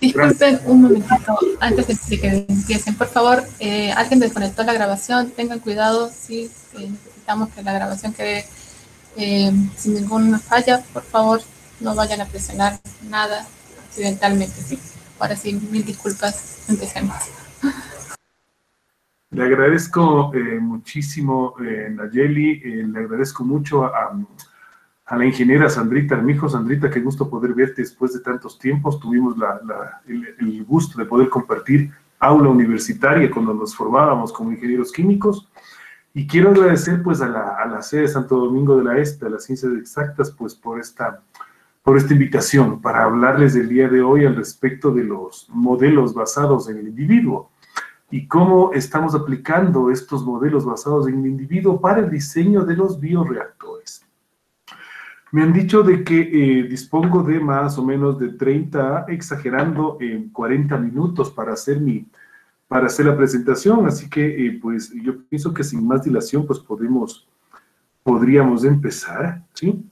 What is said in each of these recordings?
Disculpen un momentito antes de que empiecen. Por favor, eh, alguien desconectó la grabación. Tengan cuidado si eh, necesitamos que la grabación quede eh, sin ninguna falla. Por favor, no vayan a presionar nada accidentalmente. ¿sí? Ahora sí, mil disculpas. Empecemos. Le agradezco muchísimo, Nayeli. le agradezco mucho a a la ingeniera Sandrita Armijo. Sandrita, qué gusto poder verte después de tantos tiempos. Tuvimos el, gusto de poder compartir aula universitaria cuando nos formábamos como ingenieros químicos. Y quiero agradecer pues a la, a la sede de Santo Domingo de la Este, a las ciencias exactas, pues por esta, por esta invitación para hablarles del día de hoy al respecto de los modelos basados en el individuo y cómo estamos aplicando estos modelos basados en el individuo para el diseño de los bioreactores. Me han dicho de que eh, dispongo de más o menos de 30, exagerando, en 40 minutos para hacer mi, para hacer la presentación, así que eh, pues yo pienso que sin más dilación pues podemos, podríamos empezar, ¿sí?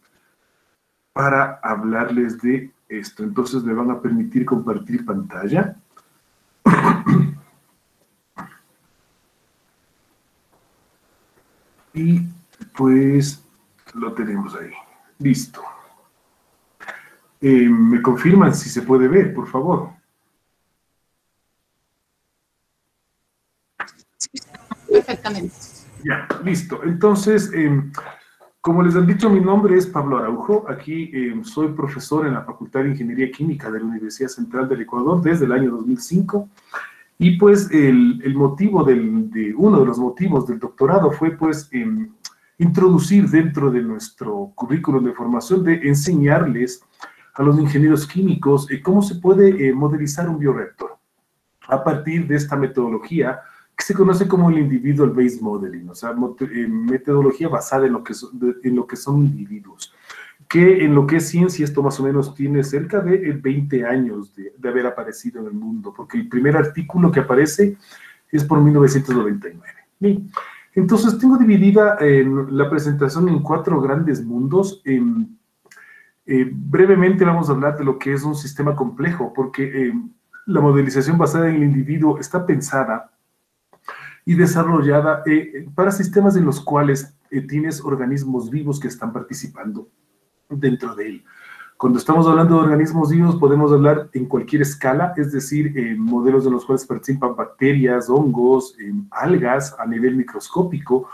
Para hablarles de esto. Entonces me van a permitir compartir pantalla. y pues lo tenemos ahí. Listo. Eh, ¿Me confirman si se puede ver, por favor? Perfectamente. Ya, listo. Entonces, em, como les han dicho, mi nombre es Pablo Araujo. Aquí em, soy profesor en la Facultad de Ingeniería Química de la Universidad Central del Ecuador desde el año 2005. Y pues el, motivo del, de, uno de los motivos del doctorado fue pues em, introducir dentro de nuestro currículum de formación, de enseñarles a los ingenieros químicos eh, cómo se puede eh, modelizar un bioreactor a partir de esta metodología que se conoce como el individual based modeling, o sea, eh, metodología basada en lo, que son, en lo que son individuos, que en lo que es ciencia esto más o menos tiene cerca de 20 años de, de haber aparecido en el mundo, porque el primer artículo que aparece es por 1999. Bien. Entonces, tengo dividida la presentación en cuatro grandes mundos. Em, eh, brevemente vamos a hablar de lo que es un sistema complejo, porque em, la modelización basada en el individuo está pensada y desarrollada eh, para sistemas en los cuales eh, tienes organismos vivos que están participando dentro de él. Cuando estamos hablando de organismos vivos, podemos hablar en cualquier escala, es decir, en modelos en los cuales participan bacterias, hongos, algas a nivel microscópico.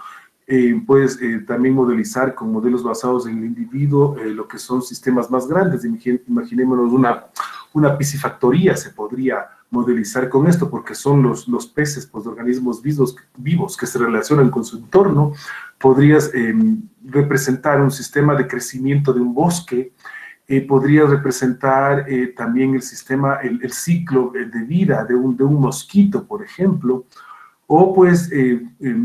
Eh, puedes eh, también modelizar con modelos basados en el individuo eh, lo que son sistemas más grandes. Imaginémonos una, una piscifactoría, se podría modelizar con esto, porque son los, los peces, pues organismos vivos, vivos que se relacionan con su entorno. Podrías representar un sistema de crecimiento de un bosque, eh, podría representar eh, también el sistema, el, ciclo eh, de vida de un, de un, mosquito, por ejemplo, o pues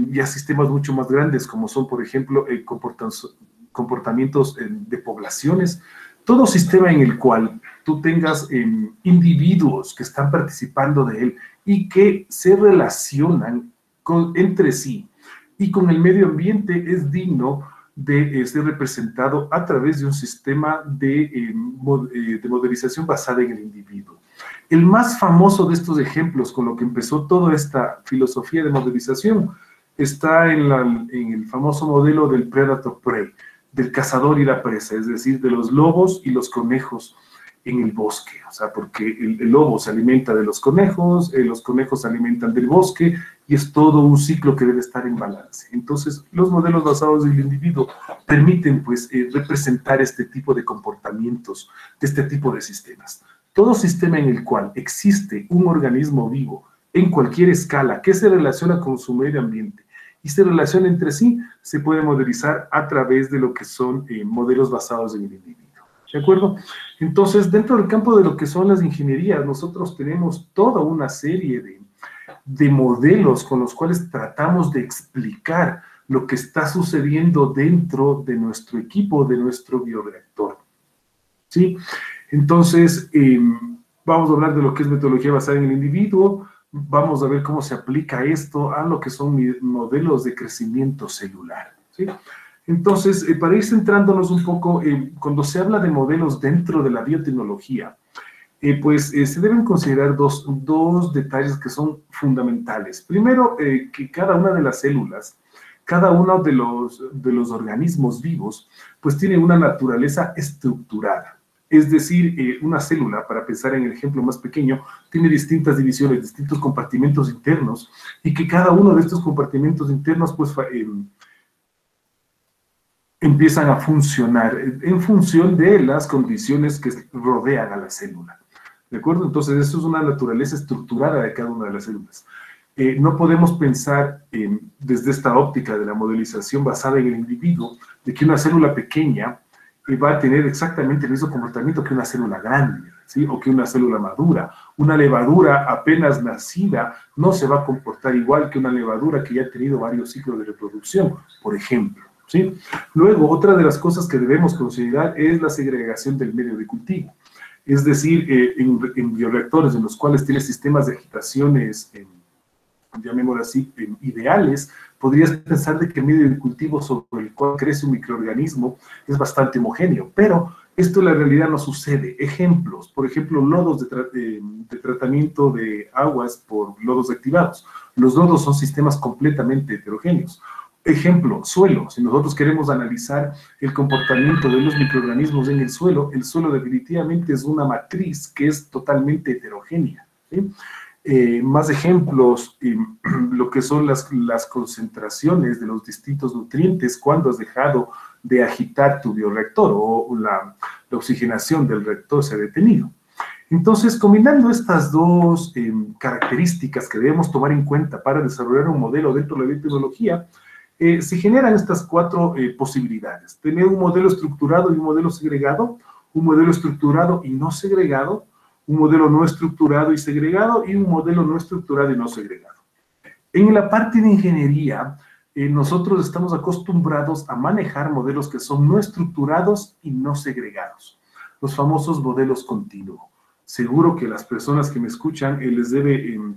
ya sistemas mucho más grandes como son, por ejemplo, comportamientos de poblaciones, todo sistema en el cual tú tengas individuos que están participando de él y que se relacionan con, entre sí y con el medio ambiente es digno de ser representado a través de un sistema de, eh, eh, de, modelización basada en el individuo. El más famoso de estos ejemplos con lo que empezó toda esta filosofía de modelización está en, el famoso modelo del Predator-Prey, del cazador y la presa, es decir, de los lobos y los conejos en el bosque, o sea, porque el, lobo se alimenta de los conejos, eh, los conejos se alimentan del bosque y es todo un ciclo que debe estar en balance. Entonces, los modelos basados en el individuo permiten, pues, eh, representar este tipo de comportamientos, de este tipo de sistemas. Todo sistema en el cual existe un organismo vivo en cualquier escala que se relaciona con su medio ambiente y se relaciona entre sí, se puede modelizar a través de lo que son eh, modelos basados en el individuo. ¿De acuerdo? Entonces, dentro del campo de lo que son las ingenierías, nosotros tenemos toda una serie de, de modelos con los cuales tratamos de explicar lo que está sucediendo dentro de nuestro equipo, de nuestro bioreactor. ¿Sí? Entonces, em, vamos a hablar de lo que es metodología basada en el individuo, vamos a ver cómo se aplica esto a lo que son modelos de crecimiento celular. ¿sí? Entonces, eh, para ir centrándonos un poco, cuando se habla de modelos dentro de la biotecnología, eh, pues eh, se deben considerar dos, dos, detalles que son fundamentales. Primero, eh, que cada una de las células, cada uno de los, de los organismos vivos, pues tiene una naturaleza estructurada. Es decir, una célula, para pensar en el ejemplo más pequeño, tiene distintas divisiones, distintos compartimentos internos, y que cada uno de estos compartimentos internos, pues, empiezan a funcionar en función de las condiciones que rodean a la célula. ¿De acuerdo? Entonces, eso es una naturaleza estructurada de cada una de las células. Eh, no podemos pensar desde esta óptica de la modelización basada en el individuo de que una célula pequeña eh, va a tener exactamente el mismo comportamiento que una célula grande, ¿sí? o que una célula madura. Una levadura apenas nacida no se va a comportar igual que una levadura que ya ha tenido varios ciclos de reproducción, por ejemplo. ¿Sí? Luego, otra de las cosas que debemos considerar es la segregación del medio de cultivo. Es decir, eh, en, bioreactores en los cuales tienes sistemas de agitaciones, llamémoslo así, ideales, podrías pensar de que el medio de cultivo sobre el cual crece un microorganismo es bastante homogéneo, pero esto en la realidad no sucede. Ejemplos, por ejemplo, lodos de, de tratamiento de aguas por lodos activados. Los lodos son sistemas completamente heterogéneos. Ejemplo, suelo. Si nosotros queremos analizar el comportamiento de los microorganismos en el suelo, el suelo definitivamente es una matriz que es totalmente heterogénea. Eh, más ejemplos, lo que son las, las concentraciones de los distintos nutrientes cuando has dejado de agitar tu bioreactor o la, la oxigenación del reactor se ha detenido. Entonces, combinando estas dos em, características que debemos tomar en cuenta para desarrollar un modelo dentro de la biotecnología, eh, se generan estas cuatro eh, posibilidades. Tener un modelo estructurado y un modelo segregado, un modelo estructurado y no segregado, un modelo no estructurado y segregado y un modelo no estructurado y no segregado. En la parte de ingeniería, eh, nosotros estamos acostumbrados a manejar modelos que son no estructurados y no segregados, los famosos modelos continuos. Seguro que las personas que me escuchan les debe em,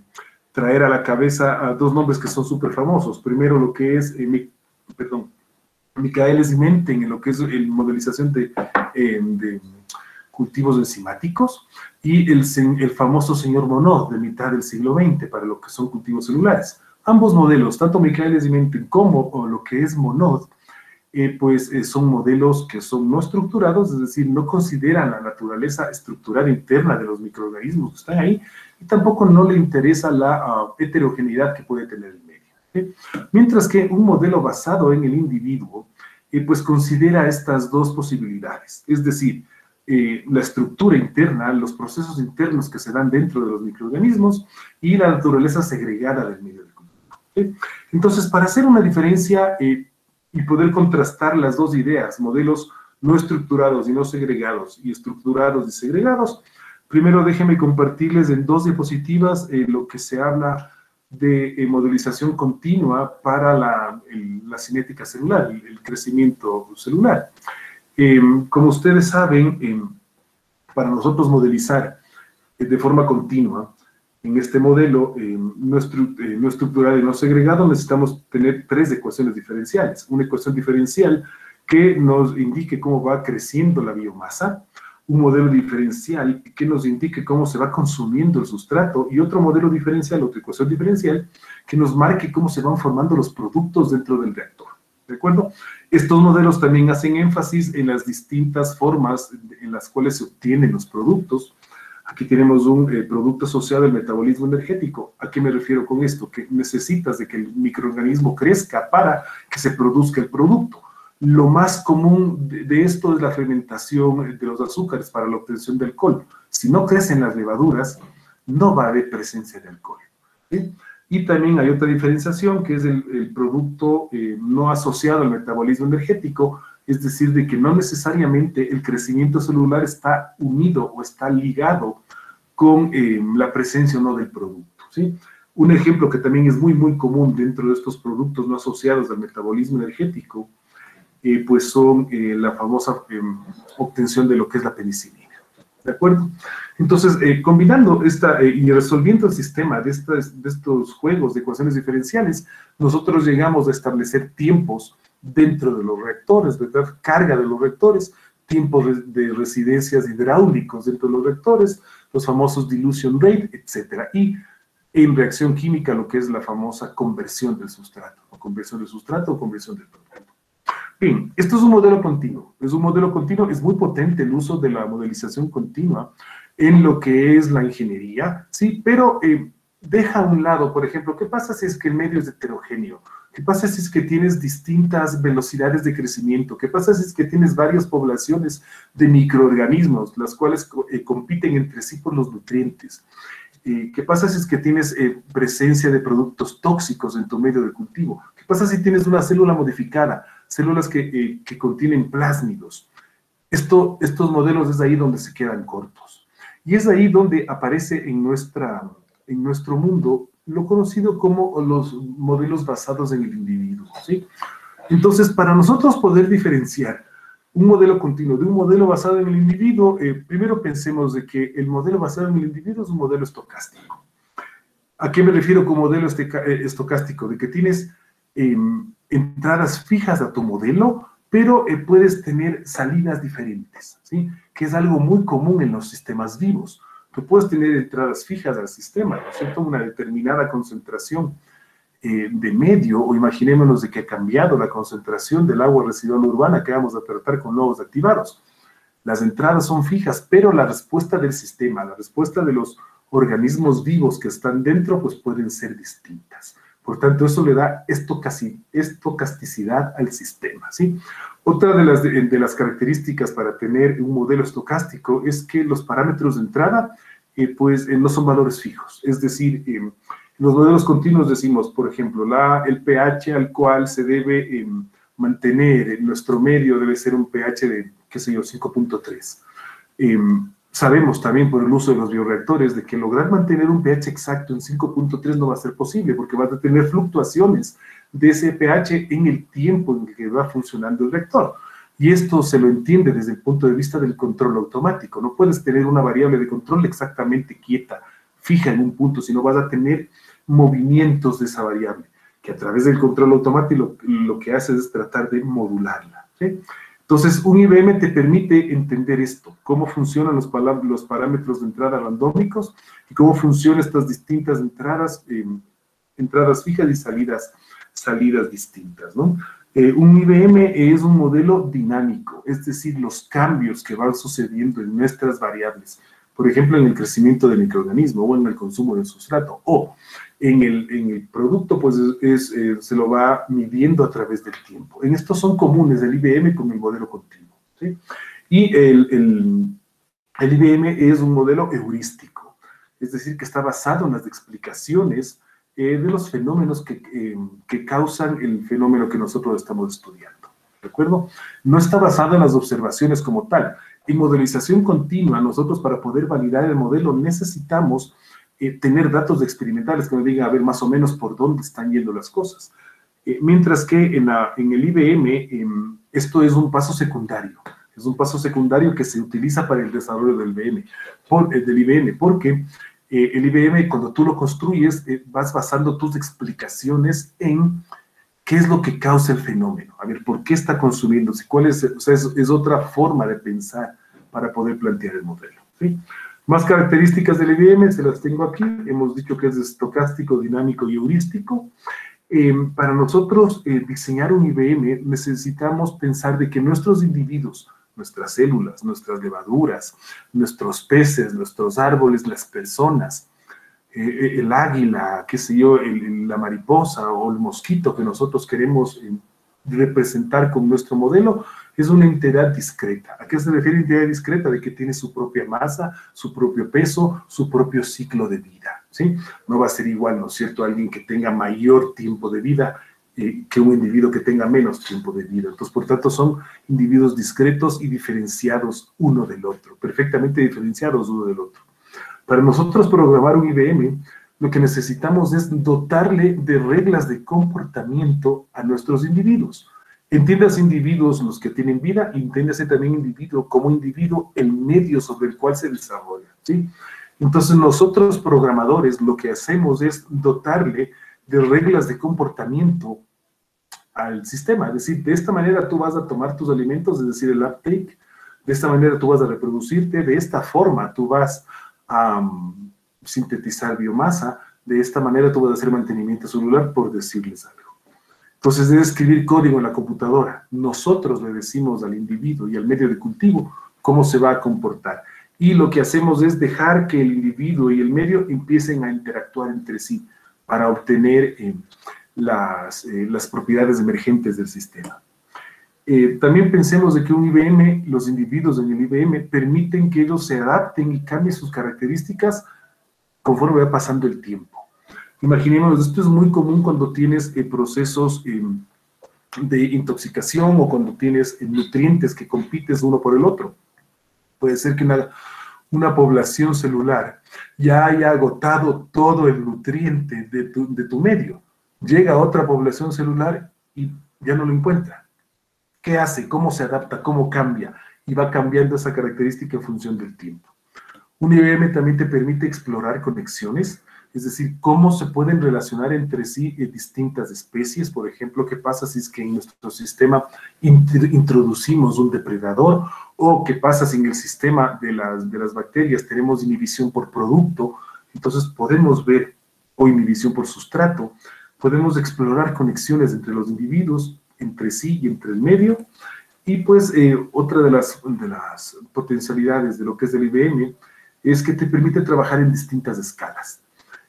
traer a la cabeza a dos nombres que son súper famosos. Primero lo que es, eh, perdón, Micael Menten, en lo que es el modelización de, eh, de cultivos enzimáticos, y el, el, famoso señor Monod de mitad del siglo XX para lo que son cultivos celulares. Ambos modelos, tanto Micael Menten como lo que es Monod, eh, pues son modelos que son no estructurados, es decir, no consideran la naturaleza estructural interna de los microorganismos que están ahí, y tampoco no le interesa la ah, heterogeneidad que puede tener el medio. Mientras que un modelo basado en el individuo, eh, pues considera estas dos posibilidades, es decir, eh, la estructura interna, los procesos internos que se dan dentro de los microorganismos y la naturaleza segregada del medio de Entonces, para hacer una diferencia eh, y poder contrastar las dos ideas, modelos no estructurados y no segregados y estructurados y segregados, Primero déjenme compartirles en dos diapositivas eh, lo que se habla de eh, modelización continua para la, cinética celular, el, crecimiento celular. Em, como ustedes saben, em, para nosotros modelizar eh, de forma continua, en este modelo em, no, no estructurado y no segregado, necesitamos tener tres ecuaciones diferenciales. Una ecuación diferencial que nos indique cómo va creciendo la biomasa, un modelo diferencial que nos indique cómo se va consumiendo el sustrato y otro modelo diferencial, otra ecuación diferencial, que nos marque cómo se van formando los productos dentro del reactor. ¿De acuerdo? Estos modelos también hacen énfasis en las distintas formas en las cuales se obtienen los productos. Aquí tenemos un eh, producto asociado al metabolismo energético. ¿A qué me refiero con esto? Que necesitas de que el microorganismo crezca para que se produzca el producto. Lo más común de, esto es la fermentación de los azúcares para la obtención de alcohol. Si no crecen las levaduras, no va a haber presencia de alcohol. Y también hay otra diferenciación que es el, producto eh, no asociado al metabolismo energético, es decir, de que no necesariamente el crecimiento celular está unido o está ligado con eh, la presencia o no del producto. ¿sí? Un ejemplo que también es muy, muy común dentro de estos productos no asociados al metabolismo energético eh, pues son eh, la famosa em, obtención de lo que es la penicilina. ¿De acuerdo? Entonces, eh, combinando esta y resolviendo el sistema de, estas, de estos juegos de ecuaciones diferenciales, nosotros llegamos a establecer tiempos dentro de los reactores, ¿verdad? Carga de los reactores, tiempos de residencias hidráulicos dentro de los reactores, los famosos dilution rate, etcétera. Y en reacción química, lo que es la famosa conversión del sustrato, o conversión del sustrato o conversión del producto. Bien, esto es un modelo continuo. Es un modelo continuo, es muy potente el uso de la modelización continua en lo que es la ingeniería, ¿sí? Pero eh, deja a un lado, por ejemplo, ¿qué pasa si es que el medio es heterogéneo? ¿Qué pasa si es que tienes distintas velocidades de crecimiento? ¿Qué pasa si es que tienes varias poblaciones de microorganismos, las cuales eh, compiten entre sí por los nutrientes? Eh, ¿Qué pasa si es que tienes eh, presencia de productos tóxicos en tu medio de cultivo? ¿Qué pasa si tienes una célula modificada, células que, que contienen plásmidos? Esto, estos modelos es ahí donde se quedan cortos. Y es ahí donde aparece en, nuestra, en nuestro mundo lo conocido como los modelos basados en el individuo. ¿sí? Entonces, para nosotros poder diferenciar un modelo continuo de un modelo basado en el individuo, eh, primero pensemos de que el modelo basado en el individuo es un modelo estocástico. ¿A qué me refiero con modelo eh, estocástico? De que tienes em, entradas fijas a tu modelo, pero eh, puedes tener salidas diferentes, ¿sí? que es algo muy común en los sistemas vivos. Tú puedes tener entradas fijas al sistema, ¿no es cierto? Una determinada concentración eh, de medio, o imaginémonos de que ha cambiado la concentración del agua residual urbana que vamos a tratar con nuevos activados. Las entradas son fijas, pero la respuesta del sistema, la respuesta de los organismos vivos que están dentro, pues pueden ser distintas. Por tanto, eso le da estocasticidad al sistema, ¿sí? Otra de las, de, las características para tener un modelo estocástico es que los parámetros de entrada eh, pues eh, no son valores fijos. Es decir, en em, los modelos continuos decimos, por ejemplo, la, el pH al cual se debe mantener en nuestro medio debe ser un pH de, qué sé yo, 5.3. Em, sabemos también por el uso de los bioreactores de que lograr mantener un pH exacto en 5.3 no va a ser posible porque vas a tener fluctuaciones de ese pH en el tiempo en que va funcionando el reactor. Y esto se lo entiende desde el punto de vista del control automático. No puedes tener una variable de control exactamente quieta, fija en un punto, sino vas a tener movimientos de esa variable, que a través del control automático lo, que hace es tratar de modularla. Entonces, un IBM te permite entender esto, cómo funcionan los, parámetros de entrada randómicos y cómo funcionan estas distintas entradas, em, entradas fijas y salidas, salidas distintas. Eh, un IBM es un modelo dinámico, es decir, los cambios que van sucediendo en nuestras variables, por ejemplo, en el crecimiento del microorganismo o en el consumo del sustrato, o en el, en el producto, pues es, eh, se lo va midiendo a través del tiempo. En estos son comunes el IBM con el modelo continuo. ¿sí? Y el, el, el IBM es un modelo heurístico, es decir, que está basado en las explicaciones eh, de los fenómenos que, eh, que, causan el fenómeno que nosotros estamos estudiando. ¿De acuerdo? No está basado en las observaciones como tal. En modelización continua, nosotros para poder validar el modelo necesitamos eh, tener datos experimentales que nos digan a ver más o menos por dónde están yendo las cosas. mientras que en, la, en el IBM em, esto es un paso secundario. Es un paso secundario que se utiliza para el desarrollo del, IBM, por, del IBM, porque eh, el IBM, cuando tú lo construyes, eh, vas basando tus explicaciones en qué es lo que causa el fenómeno. A ver, ¿por qué está consumiéndose? ¿Cuál es, o sea, es, otra forma de pensar para poder plantear el modelo. ¿sí? Más características del IBM, se las tengo aquí. Hemos dicho que es estocástico, dinámico y heurístico. Eh, para nosotros diseñar un IBM necesitamos pensar de que nuestros individuos nuestras células, nuestras levaduras, nuestros peces, nuestros árboles, las personas, eh, eh, el águila, qué sé yo, la mariposa o el mosquito que nosotros queremos eh, representar con nuestro modelo, es una entidad discreta. ¿A qué se refiere entidad discreta? De que tiene su propia masa, su propio peso, su propio ciclo de vida. ¿sí? No va a ser igual, ¿no es cierto?, alguien que tenga mayor tiempo de vida eh, que un individuo que tenga menos tiempo de vida. Entonces, por tanto, son individuos discretos y diferenciados uno del otro, perfectamente diferenciados uno del otro. Para nosotros programar un IBM, lo que necesitamos es dotarle de reglas de comportamiento a nuestros individuos. Entiendas individuos los que tienen vida, entiéndase también individuo como individuo el medio sobre el cual se desarrolla, ¿sí? Entonces nosotros programadores lo que hacemos es dotarle de reglas de comportamiento al sistema. Es decir, de esta manera tú vas a tomar tus alimentos, es decir, el uptake, de esta manera tú vas a reproducirte, de esta forma tú vas a sintetizar biomasa. De esta manera tú vas a hacer mantenimiento celular, por decirles algo. Entonces debe escribir código en la computadora. Nosotros le decimos al individuo y al medio de cultivo cómo se va a comportar. Y lo que hacemos es dejar que el individuo y el medio empiecen a interactuar entre sí para obtener eh, las, eh, las, propiedades emergentes del sistema. Eh, también pensemos de que un IBM, los individuos en el IBM, permiten que ellos se adapten y cambien sus características conforme va pasando el tiempo. Imaginemos, esto es muy común cuando tienes procesos de intoxicación o cuando tienes nutrientes que compites uno por el otro. Puede ser que una, población celular ya haya agotado todo el nutriente de tu, de tu medio. Llega a otra población celular y ya no lo encuentra. ¿Qué hace? ¿Cómo se adapta? ¿Cómo cambia? Y va cambiando esa característica en función del tiempo. Un IBM también te permite explorar conexiones es decir, cómo se pueden relacionar entre sí eh, distintas especies. Por ejemplo, qué pasa si es que en nuestro sistema introducimos un depredador o qué pasa si en el sistema de las, bacterias tenemos inhibición por producto. Entonces podemos ver, o inhibición por sustrato, podemos explorar conexiones entre los individuos, entre sí y entre el medio. Y pues eh, otra de las potencialidades de lo que es el IBM es que te permite trabajar en distintas escalas.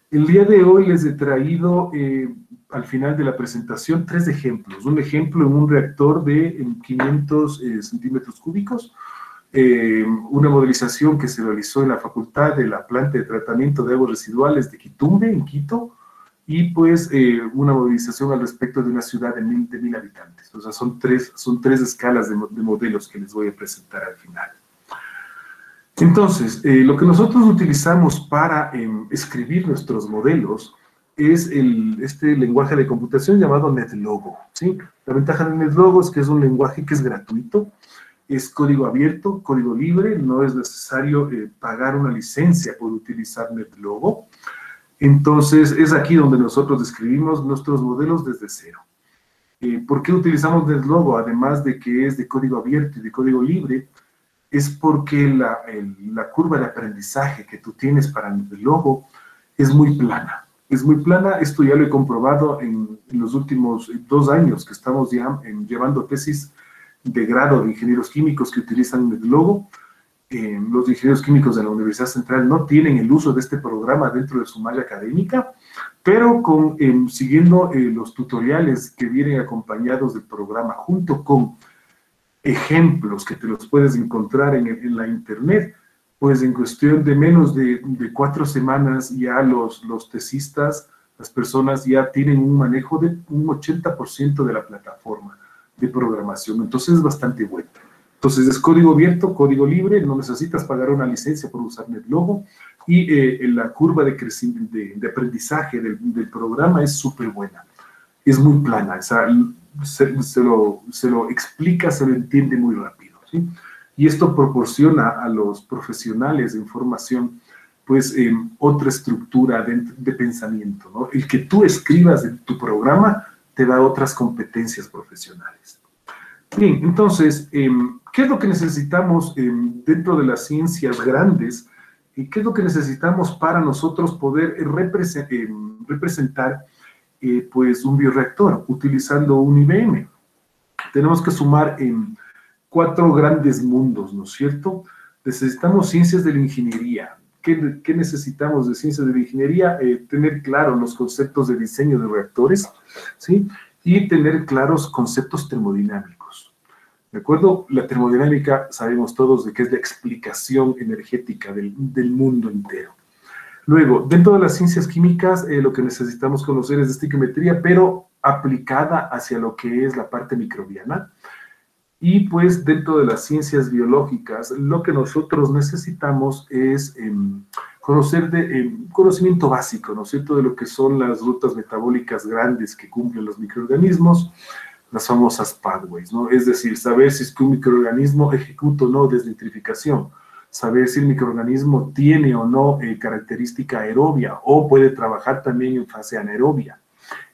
El día de hoy les he traído eh, al final de la presentación tres ejemplos. Un ejemplo en un reactor de 500 eh, centímetros cúbicos, eh, una modelización que se realizó en la facultad de la planta de tratamiento de aguas residuales de Quitumbe, en Quito, y pues una modelización al respecto de una ciudad de mil, de mil habitantes. O sea, son tres, son tres escalas de modelos que les voy a presentar al final. Entonces, eh, lo que nosotros utilizamos para em, escribir nuestros modelos es este lenguaje de computación llamado NetLogo. ¿sí? La ventaja de NetLogo es que es un lenguaje que es gratuito, es código abierto, código libre, no es necesario eh, pagar una licencia por utilizar NetLogo. Entonces, es aquí donde nosotros escribimos nuestros modelos desde cero. Eh, ¿Por qué utilizamos NetLogo? Además de que es de código abierto y de código libre, es porque la, curva de aprendizaje que tú tienes para el es muy plana. Es muy plana, esto ya lo he comprobado en, los últimos dos años que estamos ya, llevando tesis de grado de ingenieros químicos que utilizan el logo. Eh, los ingenieros químicos de la Universidad Central no tienen el uso de este programa dentro de su malla académica, pero con, em, siguiendo eh, los tutoriales que vienen acompañados del programa junto con ejemplos que te los puedes encontrar en, la internet, pues en cuestión de menos de, cuatro semanas ya los, los tesistas, las personas ya tienen un manejo de un 80% de la plataforma de programación, entonces es bastante bueno. Entonces es código abierto, código libre, no necesitas pagar una licencia por usar NetLogo. Y eh, la curva de, de, de aprendizaje del, del programa es súper buena, es muy plana, o sea, se, lo, se, lo, explica, se lo entiende muy rápido. Y esto proporciona a los profesionales de información pues eh, otra estructura de, pensamiento. El que tú escribas en tu programa te da otras competencias profesionales. Bien, entonces, eh, ¿qué es lo que necesitamos eh, dentro de las ciencias grandes? ¿Y qué es lo que necesitamos para nosotros poder representar eh, pues un bioreactor utilizando un IBM. Tenemos que sumar en cuatro grandes mundos, ¿no es cierto? Necesitamos ciencias de la ingeniería. ¿Qué, necesitamos de ciencias de la ingeniería? Eh, tener claros los conceptos de diseño de reactores, ¿sí? Y tener claros conceptos termodinámicos. ¿De acuerdo? La termodinámica sabemos todos de que es la explicación energética del mundo entero. Luego, dentro de las ciencias químicas, eh, lo que necesitamos conocer es estiquiometría, pero aplicada hacia lo que es la parte microbiana. Y pues dentro de las ciencias biológicas, lo que nosotros necesitamos es em, conocer de em, conocimiento básico, ¿no es cierto?, de lo que son las rutas metabólicas grandes que cumplen los microorganismos, las famosas pathways, ¿no? Es decir, saber si es que un microorganismo ejecuta o no desnitrificación saber si el microorganismo tiene o no eh, característica aerobia o puede trabajar también en fase anaerobia,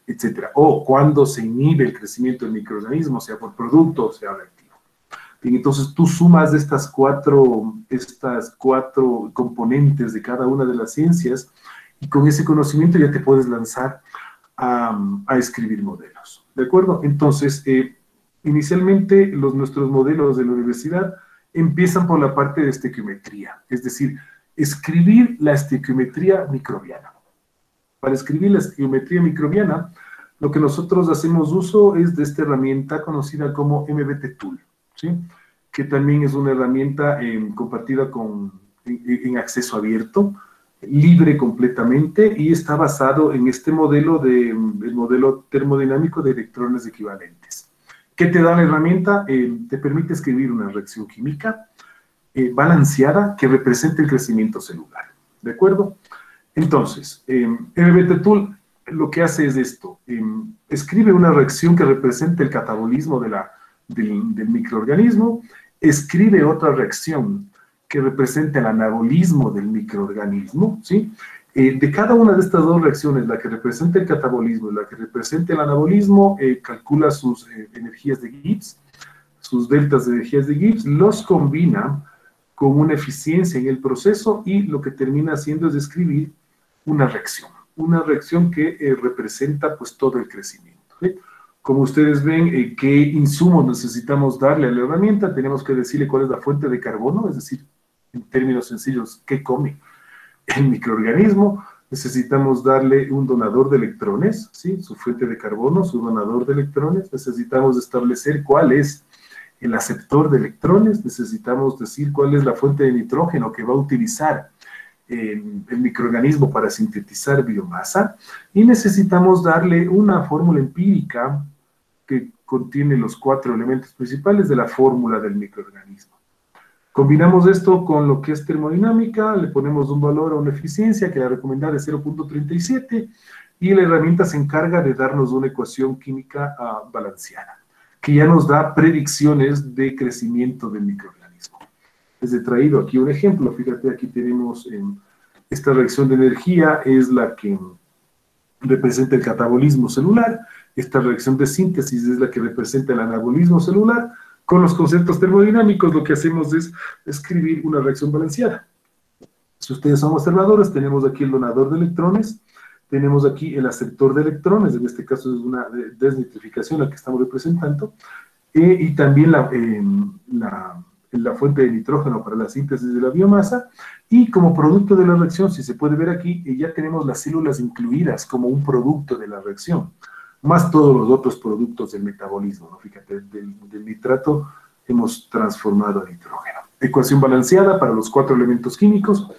etcétera. O cuando se inhibe el crecimiento del microorganismo, sea por producto o sea reactivo. entonces tú sumas estas cuatro, estas cuatro componentes de cada una de las ciencias y con ese conocimiento ya te puedes lanzar a, escribir modelos. ¿De acuerdo? Entonces, eh, inicialmente los, nuestros modelos de la universidad empiezan por la parte de estequiometría, es decir, escribir la estequiometría microbiana. Para escribir la estequiometría microbiana, lo que nosotros hacemos uso es de esta herramienta conocida como MBT Tool que también es una herramienta eh, compartida con, en, acceso abierto, libre completamente y está basado en este modelo, de, el modelo termodinámico de electrones equivalentes. ¿Qué te da la herramienta? Eh, te permite escribir una reacción química eh, balanceada que represente el crecimiento celular. ¿De acuerdo? Entonces, MBT Tool lo que hace es esto. escribe una reacción que represente el catabolismo de la, del, microorganismo, escribe otra reacción que representa el anabolismo del microorganismo, ¿sí? Eh, de cada una de estas dos reacciones, la que representa el catabolismo y la que representa el anabolismo, eh, calcula sus eh, energías de Gibbs, sus deltas de energías de Gibbs, los combina con una eficiencia en el proceso y lo que termina haciendo es describir una reacción, una reacción que representa pues todo el crecimiento. Como ustedes ven, qué insumos necesitamos darle a la herramienta, tenemos que decirle cuál es la fuente de carbono, es decir, en términos sencillos, qué come el microorganismo. Necesitamos darle un donador de electrones, su fuente de carbono, su donador de electrones. Necesitamos establecer cuál es el aceptor de electrones. Necesitamos decir cuál es la fuente de nitrógeno que va a utilizar el microorganismo para sintetizar biomasa. Y necesitamos darle una fórmula empírica que contiene los cuatro elementos principales de la fórmula del microorganismo. Combinamos esto con lo que es termodinámica, le ponemos un valor a una eficiencia que la recomendada es 0.37 y la herramienta se encarga de darnos una ecuación química uh, balanceada, que ya nos da predicciones de crecimiento del microorganismo. Les he traído aquí un ejemplo, fíjate, aquí tenemos esta reacción de energía, es la que representa el catabolismo celular, esta reacción de síntesis es la que representa el anabolismo celular. Con los conceptos termodinámicos lo que hacemos es escribir una reacción balanceada. Si ustedes son observadores, tenemos aquí el donador de electrones, tenemos aquí el aceptor de electrones, en este caso es una desnitrificación la que estamos representando, eh, y también la, la, la, fuente de nitrógeno para la síntesis de la biomasa, y como producto de la reacción, si se puede ver aquí, eh, ya tenemos las células incluidas como un producto de la reacción más todos los otros productos del metabolismo. ¿no? Fíjate, del, nitrato hemos transformado a nitrógeno. Ecuación balanceada para los cuatro elementos químicos.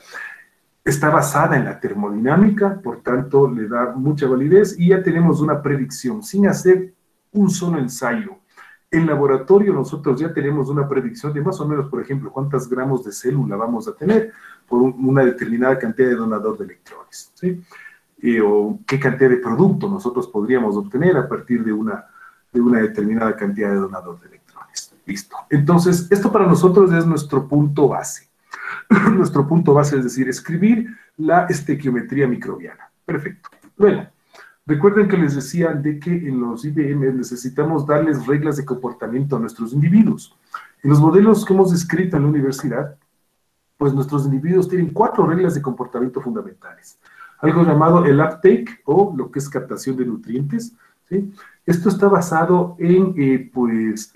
Está basada en la termodinámica, por tanto le da mucha validez y ya tenemos una predicción sin hacer un solo ensayo. En laboratorio nosotros ya tenemos una predicción de más o menos, por ejemplo, cuántos gramos de célula vamos a tener por una determinada cantidad de donador de electrones. ¿sí? O qué cantidad de producto nosotros podríamos obtener a partir de una, de una determinada cantidad de donador de electrones. Listo. Entonces, esto para nosotros es nuestro punto base. nuestro punto base es decir, escribir la estequiometría microbiana. Perfecto. Luego, recuerden que les decía de que en los IBM necesitamos darles reglas de comportamiento a nuestros individuos. En los modelos que hemos escrito en la universidad, pues nuestros individuos tienen cuatro reglas de comportamiento fundamentales algo llamado el uptake o lo que es captación de nutrientes. ¿sí? Esto está basado en, eh, pues,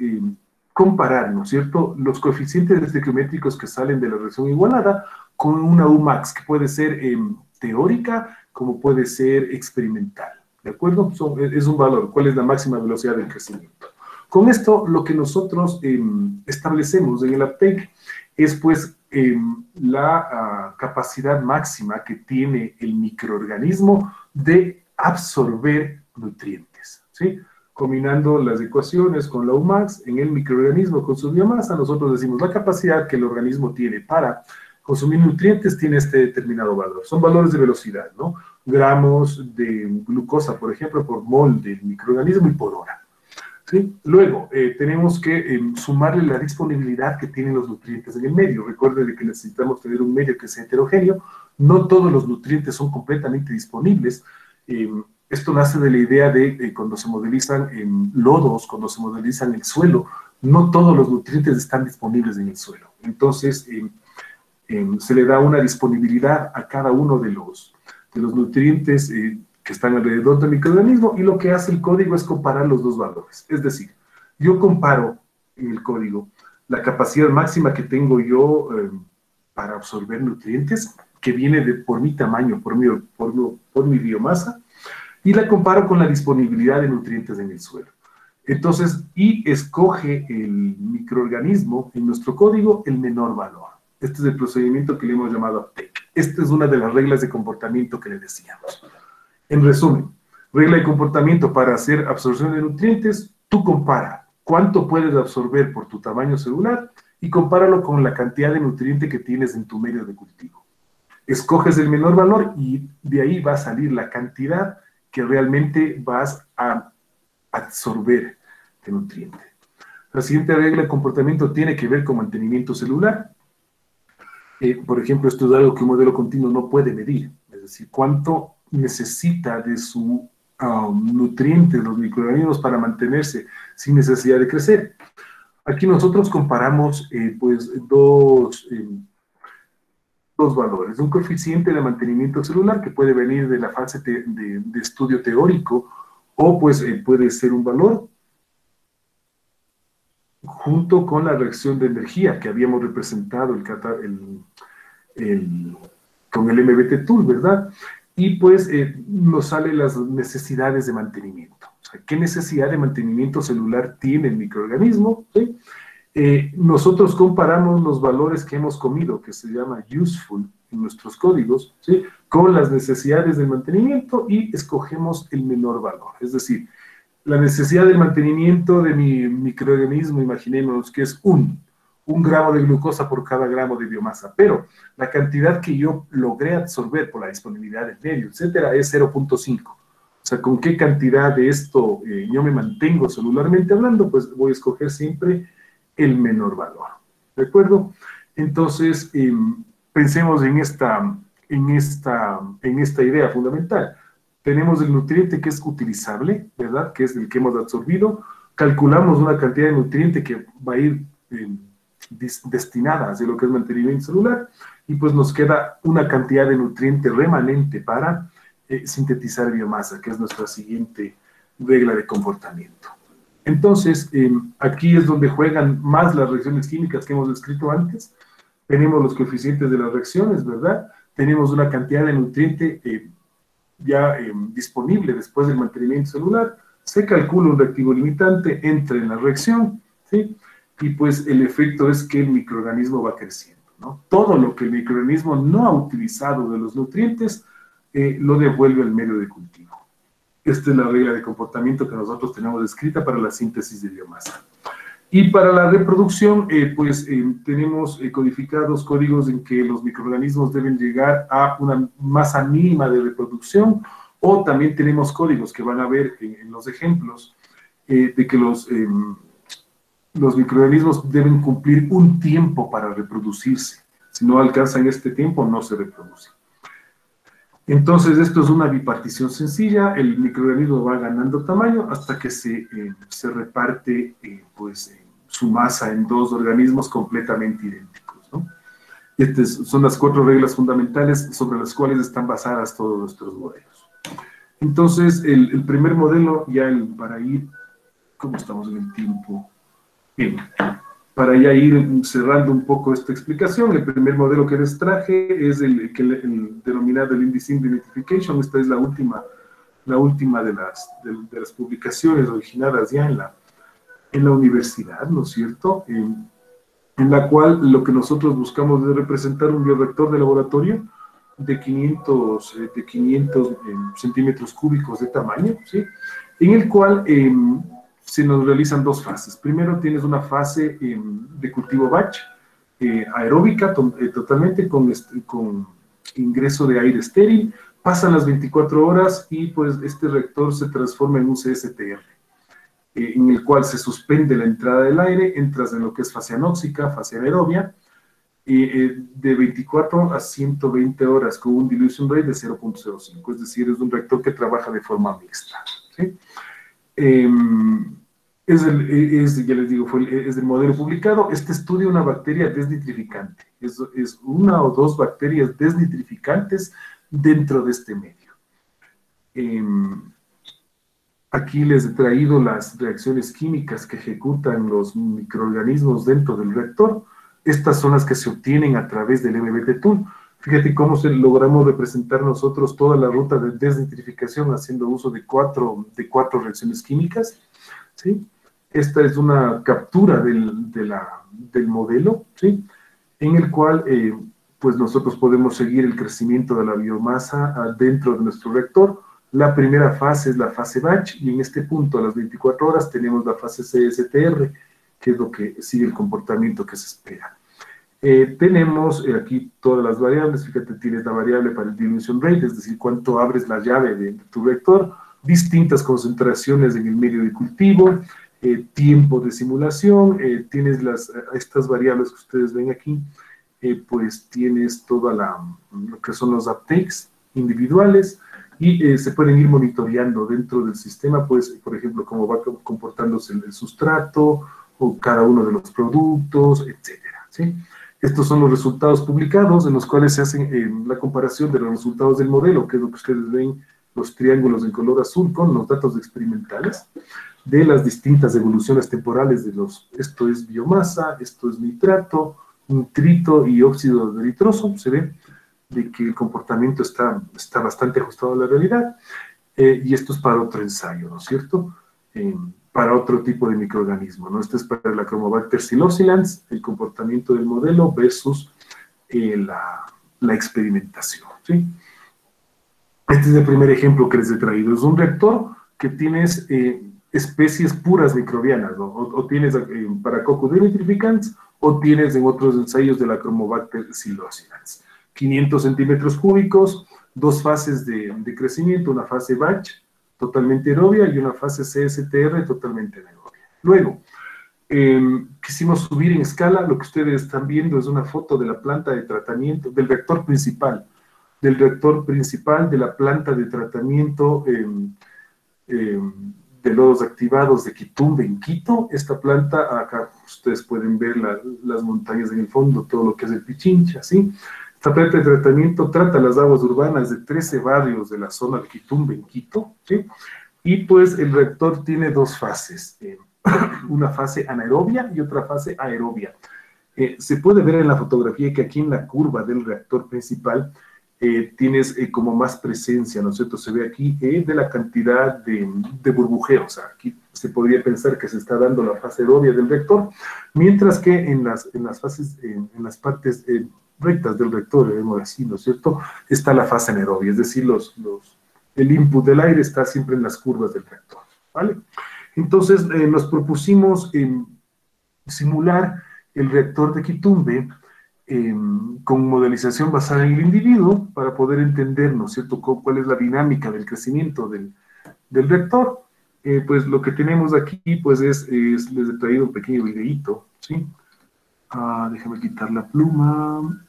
comparar, ¿no es cierto?, los coeficientes estequiométricos que salen de la reacción igualada con una Umax, que puede ser em, teórica como puede ser experimental. ¿De acuerdo? es un valor. ¿Cuál es la máxima velocidad del crecimiento? Con esto, lo que nosotros em, establecemos en el uptake es, pues, Em, la ah, capacidad máxima que tiene el microorganismo de absorber nutrientes, ¿sí? Combinando las ecuaciones con la UMAX en el microorganismo con su biomasa, nosotros decimos la capacidad que el organismo tiene para consumir nutrientes tiene este determinado valor. Son valores de velocidad, ¿no? Gramos de glucosa, por ejemplo, por mol del microorganismo y por hora. Luego, eh, tenemos que em, sumarle la disponibilidad que tienen los nutrientes en el medio. Recuerden que necesitamos tener un medio que sea heterogéneo. No todos los nutrientes son completamente disponibles. Em, esto nace de la idea de cuando se modelizan en lodos, cuando se modelizan el suelo, no todos los nutrientes están disponibles en el suelo. Entonces, se le da una disponibilidad a cada uno de los, de los nutrientes eh, que están alrededor del microorganismo y lo que hace el código es comparar los dos valores. Es decir, yo comparo en el código la capacidad máxima que tengo yo em, para absorber nutrientes, que viene de, por mi tamaño, por mi, por, por mi biomasa, y la comparo con la disponibilidad de nutrientes en el suelo. Entonces, y escoge el microorganismo en nuestro código el menor valor. Este es el procedimiento que le hemos llamado APTEC. Esta es una de las reglas de comportamiento que le decíamos. En resumen, regla de comportamiento para hacer absorción de nutrientes, tú compara cuánto puedes absorber por tu tamaño celular y compáralo con la cantidad de nutriente que tienes en tu medio de cultivo. Escoges el menor valor y de ahí va a salir la cantidad que realmente vas a absorber de nutriente. La siguiente regla de comportamiento tiene que ver con mantenimiento celular. Eh, por ejemplo, esto es algo que un modelo continuo no puede medir, es decir, cuánto necesita de su um, nutriente los microorganismos para mantenerse sin necesidad de crecer. Aquí nosotros comparamos eh, pues dos, eh, dos valores, un coeficiente de mantenimiento celular que puede venir de la fase de, estudio teórico o pues puede ser un valor junto con la reacción de energía que habíamos representado el, con el MBT Tool, ¿verdad? Y pues eh, nos salen las necesidades de mantenimiento. ¿Qué necesidad de mantenimiento celular tiene el microorganismo? Eh, nosotros comparamos los valores que hemos comido, que se llama useful en nuestros códigos, con las necesidades de mantenimiento y escogemos el menor valor. Es decir, la necesidad de mantenimiento de mi microorganismo, imaginemos que es un, un gramo de glucosa por cada gramo de biomasa, pero la cantidad que yo logré absorber por la disponibilidad del medio, etcétera, es 0.5. O sea, ¿con qué cantidad de esto eh, yo me mantengo celularmente hablando? Pues voy a escoger siempre el menor valor. ¿De acuerdo? Entonces, em, pensemos en esta, en, esta, en esta idea fundamental tenemos el nutriente que es utilizable, ¿verdad? Que es el que hemos absorbido. Calculamos una cantidad de nutriente que va a ir eh, destinada hacia lo que es mantenimiento celular y pues nos queda una cantidad de nutriente remanente para eh, sintetizar biomasa, que es nuestra siguiente regla de comportamiento. Entonces, em, aquí es donde juegan más las reacciones químicas que hemos descrito antes. Tenemos los coeficientes de las reacciones, ¿verdad? Tenemos una cantidad de nutriente eh, ya eh, disponible después del mantenimiento celular, se calcula un reactivo limitante, entra en la reacción, ¿sí? Y pues el efecto es que el microorganismo va creciendo. ¿no? Todo lo que el microorganismo no ha utilizado de los nutrientes, eh, lo devuelve al medio de cultivo. Esta es la regla de comportamiento que nosotros tenemos escrita para la síntesis de biomasa. Y para la reproducción, eh, pues eh, tenemos codificados códigos en que los microorganismos deben llegar a una masa mínima de reproducción, o también tenemos códigos que van a ver en, los ejemplos de que los, em, los microorganismos deben cumplir un tiempo para reproducirse. Si no alcanzan este tiempo, no se reproducen. Entonces, esto es una bipartición sencilla, el microorganismo va ganando tamaño hasta que se, eh, se reparte eh, pues, eh, su masa en dos organismos completamente idénticos. ¿no? Estas son las cuatro reglas fundamentales sobre las cuales están basadas todos nuestros modelos. Entonces, el, el primer modelo, ya el, para ir, ¿cómo estamos en el tiempo? Bien, para ya ir cerrando un poco esta explicación, el primer modelo que les traje es el, el, denominado el Indice Identification. Esta es la última, la última de, las, de, las publicaciones originadas ya en la, en la universidad, ¿no es cierto? En, en, la cual lo que nosotros buscamos es representar un bioreactor de laboratorio de 500, eh, de 500 eh, centímetros cúbicos de tamaño, ¿sí? En el cual... Eh, se nos realizan dos fases. Primero tienes una fase em, de cultivo batch, eh, aeróbica eh, totalmente con, con ingreso de aire estéril, pasan las 24 horas y pues este reactor se transforma en un CSTR, eh, en el cual se suspende la entrada del aire, entras en lo que es fase anóxica, fase aerobia, de 24 a 120 horas con un dilution rate de 0.05, es decir, es un reactor que trabaja de forma mixta. ¿sí? Em, es, el, es, ya les digo, fue es el modelo publicado. Este estudia una bacteria desnitrificante. Es, es una o dos bacterias desnitrificantes dentro de este medio. Em, aquí les he traído las reacciones químicas que ejecutan los microorganismos dentro del reactor. Estas son las que se obtienen a través del MBT Tool. Fíjate cómo logramos representar nosotros toda la ruta de desnitrificación haciendo uso de cuatro, de cuatro reacciones químicas. ¿sí? Esta es una captura del, del modelo, ¿sí? en el cual eh, pues nosotros podemos seguir el crecimiento de la biomasa dentro de nuestro reactor. La primera fase es la fase batch y en este punto, a las 24 horas, tenemos la fase CSTR, que es lo que sigue el comportamiento que se espera. Eh, tenemos eh, aquí todas las variables, fíjate, tienes la variable para el dilution rate, es decir, cuánto abres la llave de, de tu reactor, distintas concentraciones en el medio de cultivo, eh, tiempo de simulación, eh, tienes las, estas variables que ustedes ven aquí, eh, pues tienes toda la, lo que son los uptakes individuales y se pueden ir monitoreando dentro del sistema, pues, por ejemplo, cómo va comportándose el, sustrato o cada uno de los productos, etcétera, ¿sí? Estos son los resultados publicados en los cuales se hacen la comparación de los resultados del modelo, que es lo que ustedes ven, los triángulos en color azul con los datos experimentales de las distintas evoluciones temporales de los, esto es biomasa, esto es nitrato, nitrito y óxido de nitroso, se ve de que el comportamiento está, está bastante ajustado a la realidad, eh, y esto es para otro ensayo, ¿no es cierto? Eh, para otro tipo de microorganismo, ¿no? Este es para la Chromobacter psilocilans, el comportamiento del modelo versus eh, la, la, experimentación, ¿sí? Este es el primer ejemplo que les he traído, es un reactor que tienes especies puras microbianas, ¿no? o, tienes eh, para nitrificans o tienes en otros ensayos de la Chromobacter psilocybans. 500 centímetros cúbicos, dos fases de, crecimiento, una fase batch totalmente aerobia y una fase CSTR totalmente anaerobia. Luego, eh, quisimos subir en escala, lo que ustedes están viendo es una foto de la planta de tratamiento, del reactor principal, del reactor principal de la planta de tratamiento eh, de lodos activados de Quitumbe en Quito. Esta planta, acá ustedes pueden ver las montañas en el fondo, todo lo que es el Pichincha, ¿sí? Esta planta de tratamiento trata las aguas urbanas de 13 barrios de la zona de Quitumbe en Quito, ¿sí? Y pues el reactor tiene dos fases, eh, una fase anaerobia y otra fase aerobia. Eh, se puede ver en la fotografía que aquí en la curva del reactor principal eh, tienes eh, como más presencia, ¿no es cierto? Se ve aquí de la cantidad de, de burbujeo, o sea, aquí se podría pensar que se está dando la fase aerobia del vector, mientras que en las, en las fases, en, las partes rectas del vector, digamos así, ¿no es cierto? Está la fase anaerobia, es decir, los, los, el input del aire está siempre en las curvas del vector, ¿vale? Entonces, nos propusimos simular el reactor de Quitumbe Em, con modelización basada en el individuo para poder entender, ¿no es cierto?, cuál es la dinámica del crecimiento del, del vector. Eh, pues lo que tenemos aquí, pues es, les he traído un pequeño videíto, ¿sí? Ah, déjame quitar la pluma.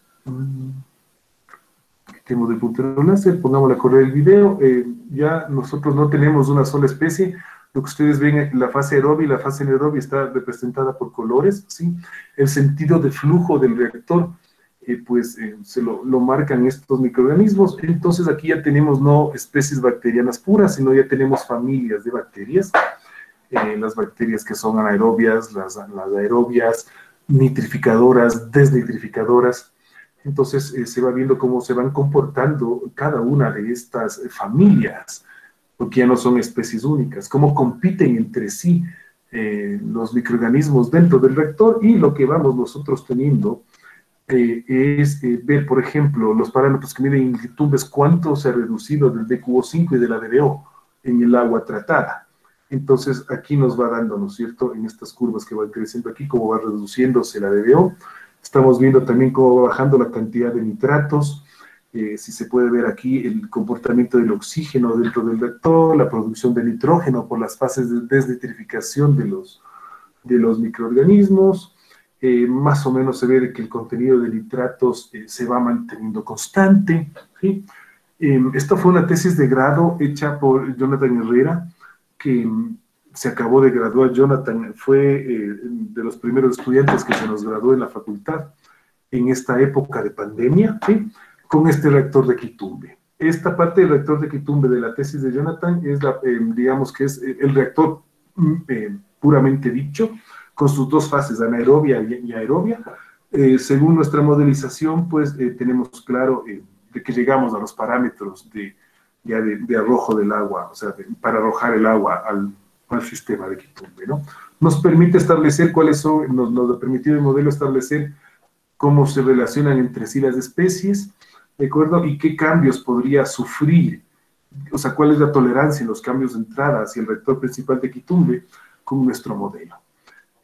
Quitemos el puntero láser, pongamos a correr el video. Eh, ya nosotros no tenemos una sola especie, lo que ustedes ven, la fase aerobia y la fase anaerobia está representada por colores, ¿sí? El sentido de flujo del reactor, eh, pues eh, se lo, marcan estos microorganismos. Entonces aquí ya tenemos no especies bacterianas puras, sino ya tenemos familias de bacterias. Las bacterias que son anaerobias, las aerobias, nitrificadoras, desnitrificadoras. Entonces se va viendo cómo se van comportando cada una de estas familias porque ya no son especies únicas, cómo compiten entre sí eh, los microorganismos dentro del reactor y lo que vamos nosotros teniendo eh, es eh, ver, por ejemplo, los parámetros que miden inquietudes, cuánto se ha reducido del DQO5 y de la DBO en el agua tratada. Entonces, aquí nos va dando, ¿no es cierto?, en estas curvas que van creciendo aquí, cómo va reduciéndose la DBO. Estamos viendo también cómo va bajando la cantidad de nitratos, eh, si se puede ver aquí el comportamiento del oxígeno dentro del reactor, la producción de nitrógeno por las fases de desnitrificación de los, de los microorganismos, eh, más o menos se ve que el contenido de nitratos eh, se va manteniendo constante. ¿sí? Em, esta fue una tesis de grado hecha por Jonathan Herrera, que se acabó de graduar. Jonathan fue de los primeros estudiantes que se nos graduó en la facultad en esta época de pandemia, con este reactor de Quitumbe. Esta parte del reactor de Quitumbe de la tesis de Jonathan es, la, em, digamos que es el reactor mm, puramente dicho, con sus dos fases, anaerobia y aerobia. Eh, según nuestra modelización, pues eh, tenemos claro eh, de que llegamos a los parámetros de, de, arrojo del agua, o sea, para arrojar el agua al, al sistema de Quitumbe, ¿no? Nos permite establecer cuáles son, nos, nos ha permitido el modelo establecer cómo se relacionan entre sí las especies, ¿de acuerdo? Y qué cambios podría sufrir, o sea, cuál es la tolerancia en los cambios de entrada hacia el rector principal de Quitumbe con nuestro modelo.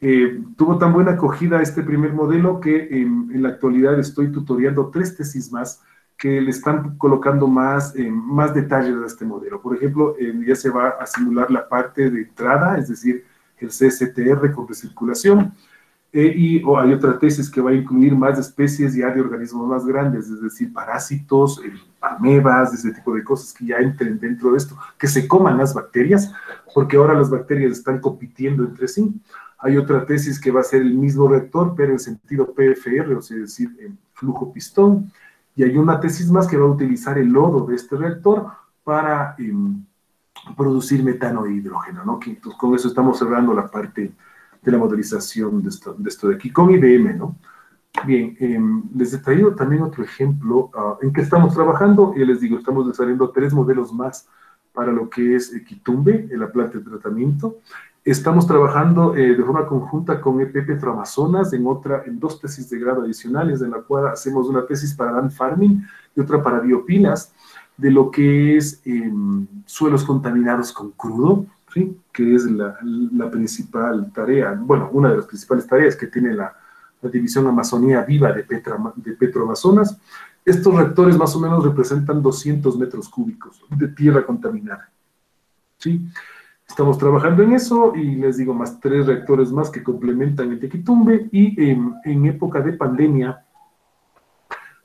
Eh, tuvo tan buena acogida este primer modelo que en la actualidad estoy tutoriando tres tesis más que le están colocando más, eh, más detalles a este modelo. Por ejemplo, eh, ya se va a simular la parte de entrada, es decir, el CSTR con recirculación, y hay otra tesis que va a incluir más especies ya de organismos más grandes, es decir, parásitos, amebas, ese tipo de cosas que ya entren dentro de esto, que se coman las bacterias, porque ahora las bacterias están compitiendo entre sí. Hay otra tesis que va a ser el mismo reactor, pero en sentido PFR, o sea, es decir, en flujo pistón. Y hay una tesis más que va a utilizar el lodo de este reactor para em, producir metano e hidrógeno, ¿no? Entonces, con eso estamos cerrando la parte de la modelización de esto de, de aquí, con IBM, ¿no? Bien, em, les he traído también otro ejemplo ah, en que estamos trabajando, y les digo, estamos desarrollando tres modelos más para lo que es Quitumbe, en la planta de tratamiento, Estamos trabajando eh, de forma conjunta con EP Petroamazonas en, otra, en dos tesis de grado adicionales, en la cual hacemos una tesis para land farming y otra para biopilas, de lo que es em, suelos contaminados con crudo, ¿sí? que es la, la, principal tarea, bueno, una de las principales tareas que tiene la, la División Amazonía Viva de, Petra, de Petroamazonas. Estos reactores más o menos representan 200 metros cúbicos de tierra contaminada. ¿sí? Estamos trabajando en eso y les digo más tres reactores más que complementan el Tequitumbe y en, época de pandemia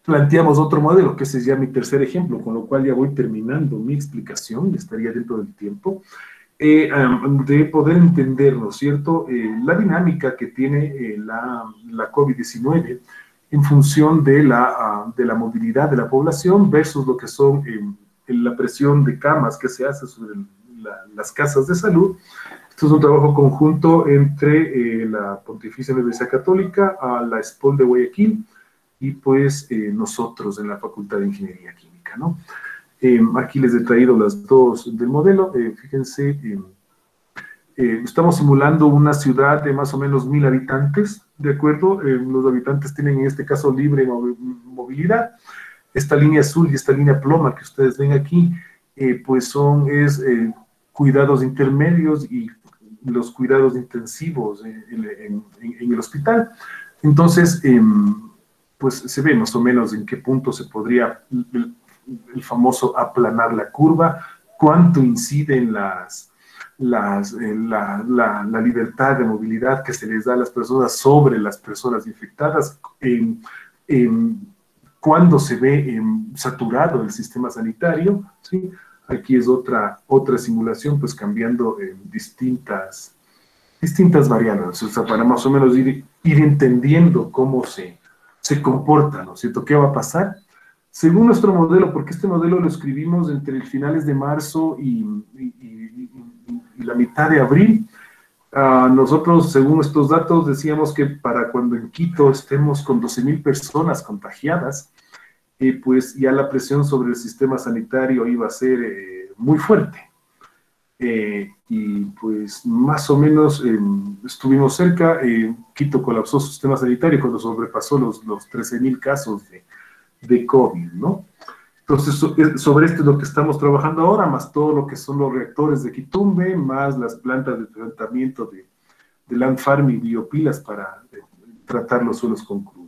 planteamos otro modelo, que ese es ya mi tercer ejemplo, con lo cual ya voy terminando mi explicación, estaría dentro del tiempo, eh, de poder entender, ¿no es cierto?, eh, la dinámica que tiene eh, la, la COVID-19 en función de la, ah, de la movilidad de la población versus lo que son la presión de camas que se hace sobre el las casas de salud. Esto es un trabajo conjunto entre eh, la Pontificia Universidad Católica, a la SPOL de Guayaquil y pues eh, nosotros en la Facultad de Ingeniería Química, ¿no? Em, aquí les he traído las dos del modelo. Eh, fíjense, em, estamos simulando una ciudad de más o menos mil habitantes, ¿de acuerdo? Em, los habitantes tienen en este caso libre movilidad. Esta línea azul y esta línea ploma que ustedes ven aquí, pues son, es cuidados intermedios y los cuidados intensivos en, el hospital. Entonces, em, pues se ve más o menos en qué punto se podría el, famoso aplanar la curva, cuánto inciden las, las, eh, la, la, libertad de movilidad que se les da a las personas sobre las personas infectadas, en, cuándo se ve em, saturado el sistema sanitario, ¿sí? Aquí es otra, otra simulación, pues cambiando distintas, distintas variables, o sea, para más o menos ir, ir entendiendo cómo se, se comporta, ¿no es cierto? ¿Qué va a pasar? Según nuestro modelo, porque este modelo lo escribimos entre finales de marzo y, la mitad de abril, ah, nosotros, según estos datos, decíamos que para cuando en Quito estemos con 12.000 personas contagiadas, y pues ya la presión sobre el sistema sanitario iba a ser eh, muy fuerte. Eh, y pues más o menos em, estuvimos cerca, eh, Quito colapsó su sistema sanitario cuando sobrepasó los, los 13.000 casos de, de, COVID, ¿no? Entonces, sobre esto es lo que estamos trabajando ahora, más todo lo que son los reactores de Quitumbe, más las plantas de tratamiento de, de land farm y biopilas para tratar los suelos con ¿no?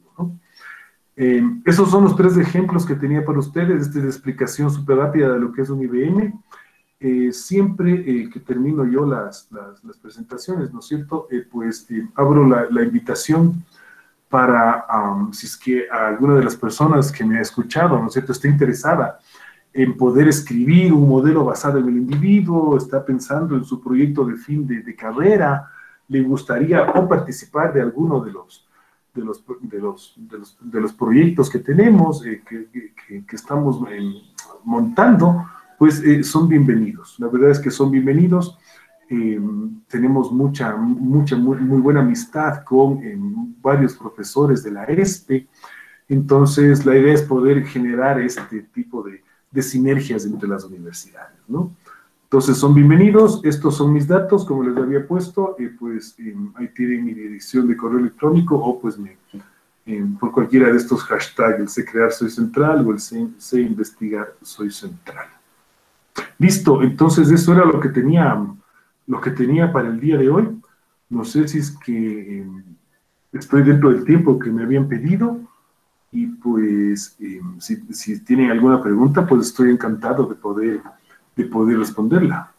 Eh, esos son los tres ejemplos que tenía para ustedes, esta es explicación súper rápida de lo que es un IBM. Eh, siempre eh, que termino yo las, las, presentaciones, ¿no es cierto? pues abro la, la, invitación para, si es que alguna de las personas que me ha escuchado, ¿no es cierto?, está interesada en poder escribir un modelo basado en el individuo, está pensando en su proyecto de fin de, carrera, le gustaría o participar de alguno de los, de los, de los, de los, proyectos que tenemos, eh, que, que, estamos eh, montando, pues eh, son bienvenidos. La verdad es que son bienvenidos. Tenemos mucha, mucha, muy, buena amistad con varios profesores de la ESPE. Entonces, la idea es poder generar este tipo de, de sinergias entre las universidades, ¿no? Entonces, son bienvenidos. Estos son mis datos, como les había puesto. y pues ahí tienen mi dirección de correo electrónico o pues me, por cualquiera de estos hashtags, el sé crear soy central o el sé investigar soy central. Listo, entonces eso era lo que tenía lo que tenía para el día de hoy. No sé si es que em, estoy dentro del tiempo que me habían pedido y pues em, si, tienen alguna pregunta, pues estoy encantado de poder, de poder responderla.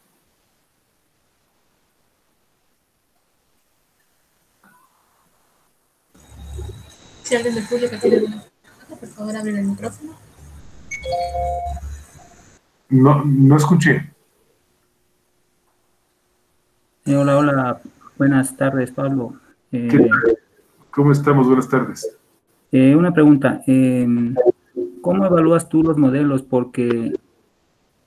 Si alguien del público tiene alguna pregunta, por favor, abre el micrófono. No, no escuché. Eh, hola, hola. Buenas tardes, Pablo. Eh, ¿Cómo estamos? Buenas tardes. Eh, una pregunta. Em, ¿Cómo evalúas tú los modelos? Porque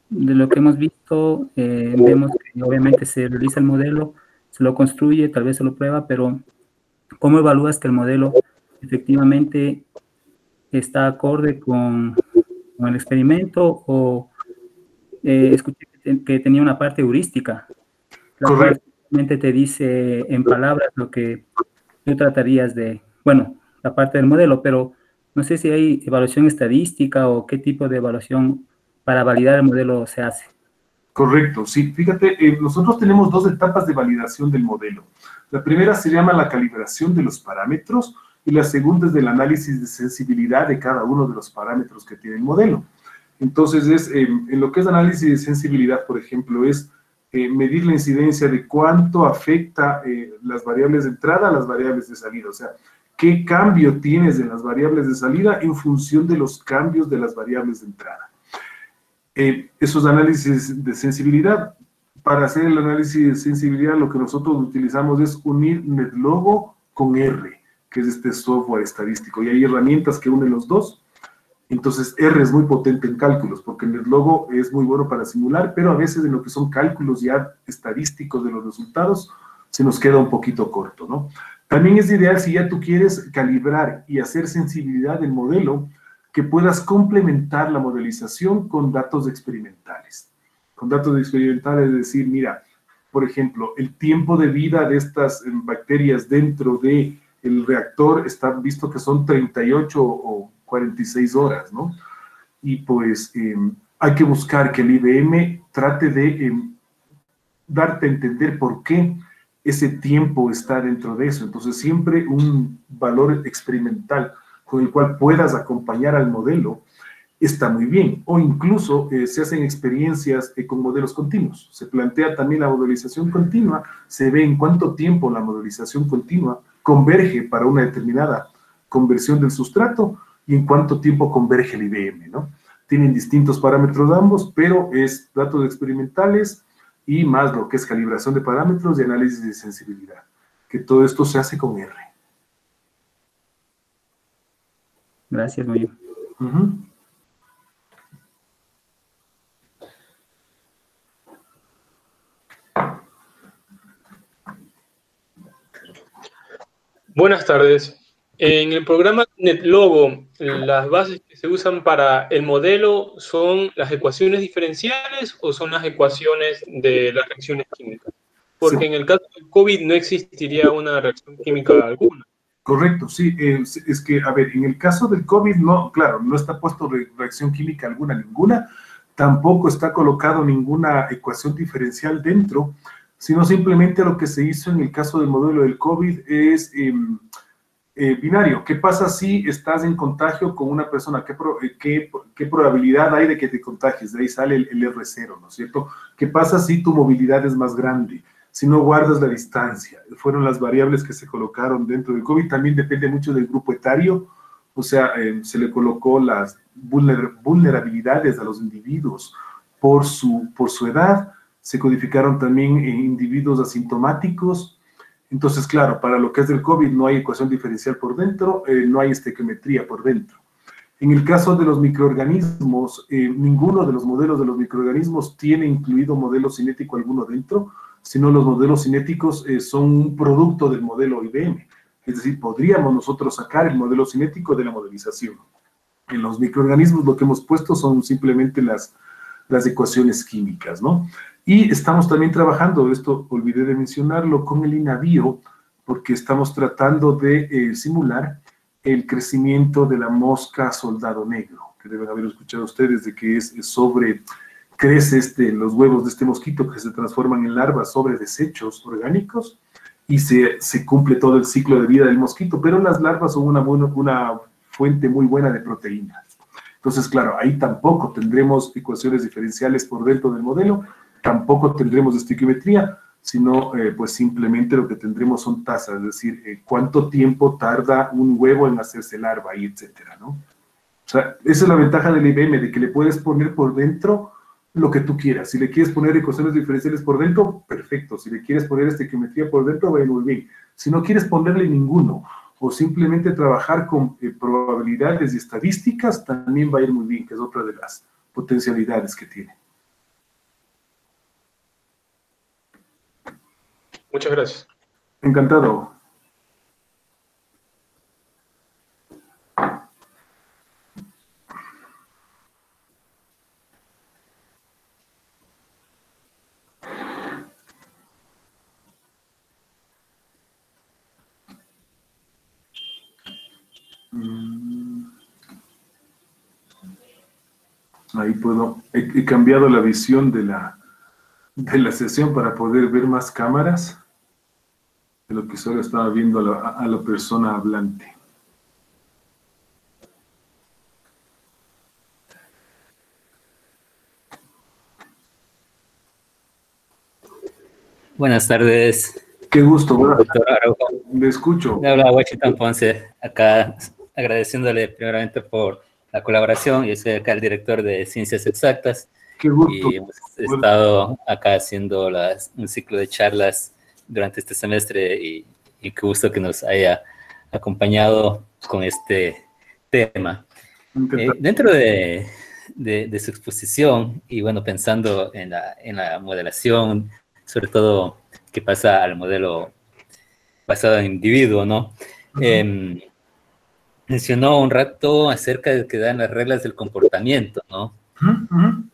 de lo que hemos visto, vemos que obviamente se realiza el modelo, se lo construye, tal vez se lo prueba, pero ¿cómo evalúas que el modelo efectivamente está acorde con, con el experimento o escuché que, tenía una parte heurística? Correcto te dice en palabras lo que tú tratarías de, bueno, la parte del modelo, pero no sé si hay evaluación estadística o qué tipo de evaluación para validar el modelo se hace. Correcto, sí. Fíjate, eh, nosotros tenemos dos etapas de validación del modelo. La primera se llama la calibración de los parámetros y la segunda es del análisis de sensibilidad de cada uno de los parámetros que tiene el modelo. Entonces, es, eh, en lo que es análisis de sensibilidad, por ejemplo, es eh, medir la incidencia de cuánto afecta las variables de entrada a las variables de salida. O sea, qué cambio tienes en las variables de salida en función de los cambios de las variables de entrada. Eh, esos análisis de sensibilidad, para hacer el análisis de sensibilidad, lo que nosotros utilizamos es unir NetLogo con R, que es este software estadístico. Y hay herramientas que unen los dos entonces, R es muy potente en cálculos, porque el logo es muy bueno para simular, pero a veces en lo que son cálculos ya estadísticos de los resultados, se nos queda un poquito corto, ¿no? También es ideal si ya tú quieres calibrar y hacer sensibilidad del modelo, que puedas complementar la modelización con datos experimentales. Con datos experimentales, es decir, mira, por ejemplo, el tiempo de vida de estas eh, bacterias dentro del el reactor está visto que son 38 o 46 horas, ¿no? Y pues em, hay que buscar que el IBM trate de em, darte a entender por qué ese tiempo está dentro de eso. Entonces, siempre un valor experimental con el cual puedas acompañar al modelo está muy bien. O incluso eh, se hacen experiencias eh, con modelos continuos. Se plantea también la modelización continua, se ve en cuánto tiempo la modelización continua converge para una determinada conversión del sustrato y en cuánto tiempo converge el IBM, ¿no? Tienen distintos parámetros ambos, pero es datos experimentales y más lo que es calibración de parámetros y análisis de sensibilidad, que todo esto se hace con R. Gracias, muy Buenas tardes. En el programa NetLogo, las bases que se usan para el modelo son las ecuaciones diferenciales o son las ecuaciones de las reacciones químicas. Porque en el caso del COVID no existiría una reacción química alguna. Correcto, sí. es que, a ver, en el caso del COVID, no, claro, no está puesto reacción química alguna, ninguna. Tampoco está colocado ninguna ecuación diferencial dentro, sino simplemente lo que se hizo en el caso del modelo del COVID es... Em, eh, binario. ¿Qué pasa si estás en contagio con una persona? Eh, ¿Qué, qué, probabilidad hay de que te contagies? De ahí sale el, R0, ¿no es cierto? ¿Qué pasa si tu movilidad es más grande? Si no guardas la distancia. Fueron las variables que se colocaron dentro del COVID. También depende mucho del grupo etario, o sea, eh, se le colocó las vulnerabilidades a los individuos por su, por su edad. Se codificaron también en individuos asintomáticos. Entonces, claro, para lo que es del COVID no hay ecuación diferencial por dentro, eh, no hay estequiometría por dentro. En el caso de los microorganismos, eh, ninguno de los modelos de los microorganismos tiene incluido modelo cinético alguno dentro, sino los modelos cinéticos eh, son un producto del modelo IBM. Es decir, podríamos nosotros sacar el modelo cinético de la modelización. En los microorganismos lo que hemos puesto son simplemente las, las ecuaciones químicas, ¿no? Y estamos también trabajando, esto olvidé de mencionarlo, con el INAVIO, porque estamos tratando de eh, simular el crecimiento de la mosca soldado negro, que deben haber escuchado ustedes de que es, sobre, crece este, los huevos de este mosquito que se transforman en larvas sobre desechos orgánicos y se, se cumple todo el ciclo de vida del mosquito, pero las larvas son una, una fuente muy buena de proteínas. Entonces, claro, ahí tampoco tendremos ecuaciones diferenciales por dentro del modelo, tampoco tendremos estiquiometría, sino eh, pues simplemente lo que tendremos son tasas, es decir, eh, cuánto tiempo tarda un huevo en hacerse larva y etcétera, ¿no? O sea, esa es la ventaja del IBM, de que le puedes poner por dentro lo que tú quieras. Si le quieres poner ecuaciones diferenciales por dentro, perfecto. Si le quieres poner estequiometría por dentro, va a ir muy bien. Si no quieres ponerle ninguno o simplemente trabajar con eh, probabilidades y estadísticas, también va a ir muy bien, que es otra de las potencialidades que tiene. Muchas gracias. Encantado. Ahí puedo, he, cambiado la visión de la, de la sesión para poder ver más cámaras de lo que solo estaba viendo a la, persona hablante. Buenas tardes. Qué gusto, Me escucho. Le habla Washington Ponce, acá agradeciéndole primeramente por la colaboración. Yo soy acá el director de Ciencias Exactas. Qué gusto. Y hemos estado acá haciendo las, un ciclo de charlas durante este semestre y, qué gusto que nos haya acompañado con este tema. Eh, dentro de, de, su exposición y bueno, pensando en la, en la modelación, sobre todo qué pasa al modelo basado en individuo, ¿no? Mencionó un rato acerca de que dan las reglas del comportamiento, ¿no?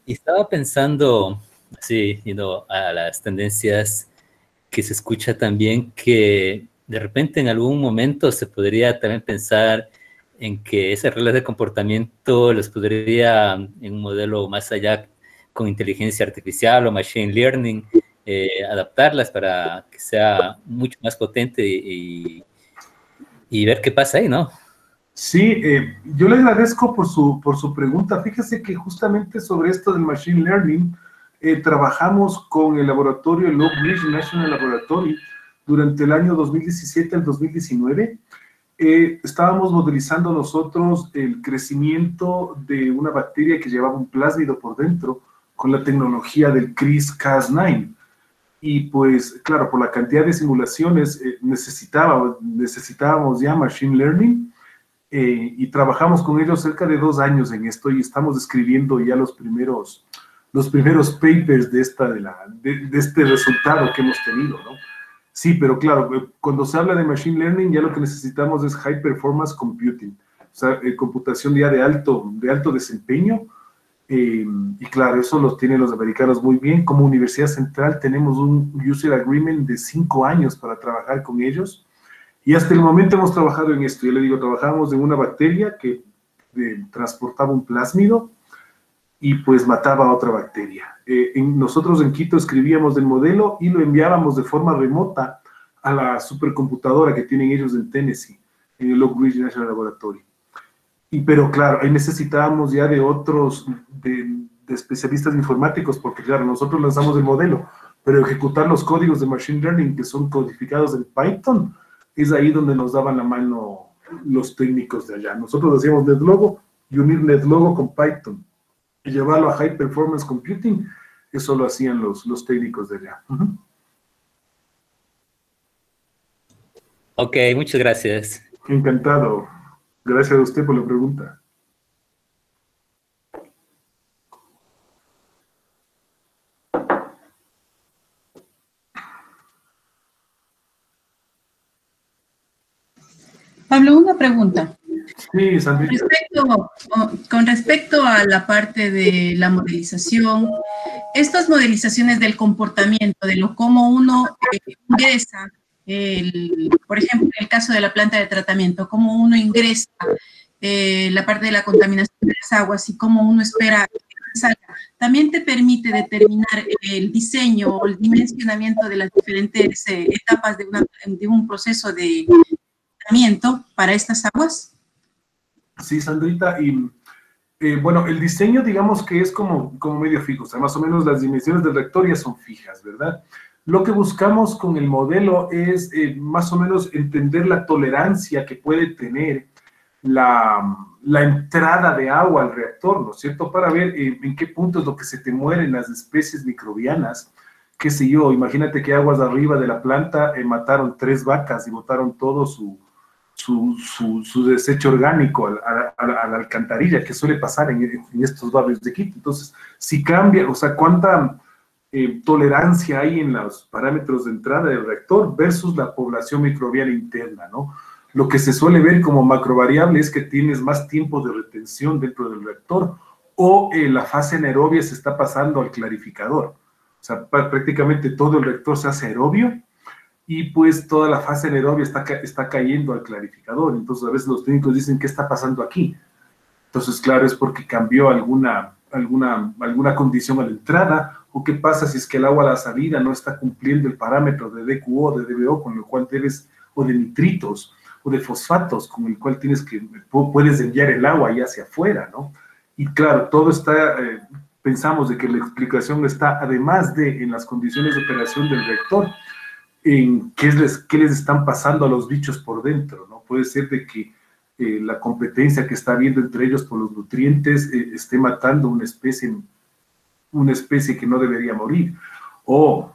Y estaba pensando, así, yendo a las tendencias que se escucha también que de repente en algún momento se podría también pensar en que esas reglas de comportamiento las podría en un modelo más allá con inteligencia artificial o machine learning eh, adaptarlas para que sea mucho más potente y, y, ver qué pasa ahí, ¿no? Sí, eh, yo le agradezco por su, por su pregunta. Fíjese que justamente sobre esto del machine learning, eh, trabajamos con el laboratorio, el Oak Ridge National Laboratory, durante el año 2017 al 2019. Eh, estábamos modelizando nosotros el crecimiento de una bacteria que llevaba un plásmido por dentro con la tecnología del CRISPR-Cas9. Y pues, claro, por la cantidad de simulaciones eh, necesitábamos, necesitábamos ya Machine Learning y trabajamos con ellos cerca de dos años en esto y estamos escribiendo ya los primeros los primeros papers de, esta, de, la, de, este resultado que hemos tenido, ¿no? Sí, pero claro, eh, cuando se habla de Machine Learning ya lo que necesitamos es High Performance Computing, o sea, eh, computación ya de alto, de alto desempeño, eh, y claro, eso lo tienen los americanos muy bien. Como Universidad Central tenemos un User Agreement de cinco años para trabajar con ellos, y hasta el momento hemos trabajado en esto. Yo le digo, trabajamos en una bacteria que transportaba un plásmido, y pues mataba a otra bacteria. Eh, nosotros en Quito escribíamos el modelo y lo enviábamos de forma remota a la supercomputadora que tienen ellos en Tennessee, en el Oak Ridge National Laboratory. Y, pero claro, ahí necesitábamos ya de otros, de, especialistas informáticos, porque claro, nosotros lanzamos el modelo, pero ejecutar los códigos de Machine Learning que son codificados en Python, es ahí donde nos daban la mano los técnicos de allá. Nosotros hacíamos NetLogo y unir NetLogo con Python y llevarlo a High Performance Computing, eso lo hacían los, los técnicos de allá. Ok, muchas gracias. Encantado. Gracias a usted por la pregunta. Pablo, una pregunta. Sí, con respecto, con respecto a la parte de la modelización, estas modelizaciones del comportamiento, de lo cómo uno eh, ingresa, el, por ejemplo, en el caso de la planta de tratamiento, cómo uno ingresa eh, la parte de la contaminación de las aguas y cómo uno espera que salga, también te permite determinar el diseño o el dimensionamiento de las diferentes eh, etapas de, una, de un proceso de tratamiento para estas aguas. Sí, Sandrita, y eh, bueno, el diseño digamos que es como, como medio fijo, o sea, más o menos las dimensiones del reactor ya son fijas, ¿verdad? Lo que buscamos con el modelo es eh, más o menos entender la tolerancia que puede tener la, la, entrada de agua al reactor, ¿no es cierto? Para ver eh, en qué punto es lo que se te mueren las especies microbianas, qué sé yo, imagínate que aguas arriba de la planta mataron tres vacas y botaron todo su, su, desecho orgánico a, la alcantarilla, que suele pasar en, estos barrios de Quito. Entonces, si cambia, o sea, cuánta eh, tolerancia hay en los parámetros de entrada del reactor versus la población microbiana interna, ¿no? Lo que se suele ver como macrovariable es que tienes más tiempo de retención dentro del reactor o eh, la fase anaerobia se está pasando al clarificador. O sea, prácticamente todo el reactor se hace aerobio y pues toda la fase anaerobia está, está cayendo al clarificador. Entonces a veces los técnicos dicen, ¿qué está pasando aquí? Entonces, claro, es porque cambió alguna, alguna, alguna condición a la entrada o qué pasa si es que el agua a la salida no está cumpliendo el parámetro de DQO, de DBO, con el cual debes, o de nitritos, o de fosfatos, con el cual tienes que, puedes enviar el agua ahí hacia afuera, ¿no? Y claro, todo está, eh, pensamos de que la explicación está, además de en las condiciones de operación del reactor, en qué les, qué les están pasando a los bichos por dentro, ¿no? Puede ser de que eh, la competencia que está habiendo entre ellos por los nutrientes eh, esté matando una especie, una especie que no debería morir. O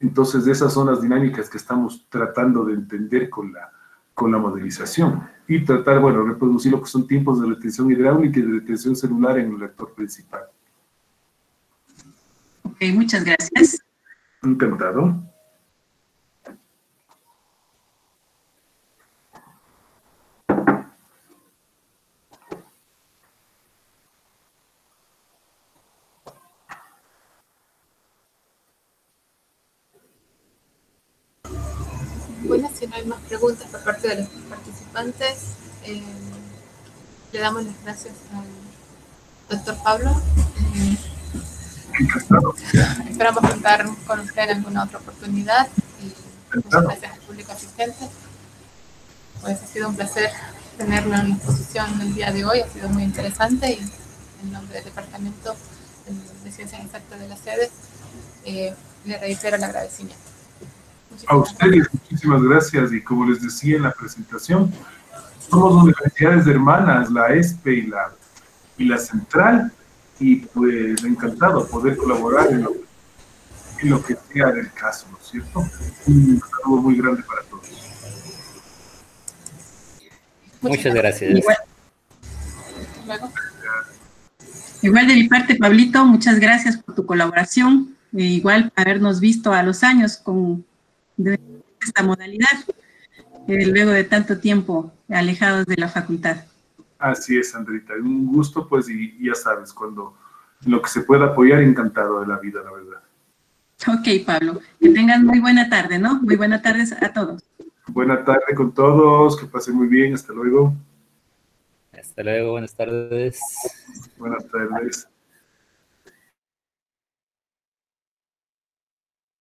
entonces esas son las dinámicas que estamos tratando de entender con la, con la modelización y tratar, bueno, reproducir lo que son tiempos de retención hidráulica y de retención celular en el reactor principal. Ok, muchas gracias. Encantado. Si no hay más preguntas por parte de los participantes, eh, le damos las gracias al doctor Pablo. Eh, esperamos contar con usted en alguna otra oportunidad y muchas gracias al público asistente. Pues ha sido un placer tenerlo en la exposición el día de hoy, ha sido muy interesante y en nombre del Departamento de Ciencias Exactas de la sede eh, le reitero el agradecimiento. A ustedes, muchísimas gracias. Y como les decía en la presentación, somos universidades hermanas, la ESPE y la, y la Central, y pues encantado poder colaborar en lo, en lo que sea del caso, ¿no es cierto? Un saludo muy grande para todos. Muchas gracias. Igual. de mi parte, Pablito, muchas gracias por tu colaboración. E igual habernos visto a los años con de esta modalidad, eh, luego de tanto tiempo alejados de la facultad. Así es, Andrita. Un gusto, pues, y, ya sabes, cuando lo que se pueda apoyar, encantado de la vida, la verdad. Ok, Pablo. Que tengan muy buena tarde, ¿no? Muy buenas tardes a todos. Buena tarde con todos, que pasen muy bien, hasta luego. Hasta luego, buenas tardes. Buenas tardes.